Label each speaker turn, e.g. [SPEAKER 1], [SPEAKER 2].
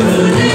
[SPEAKER 1] Hallelujah.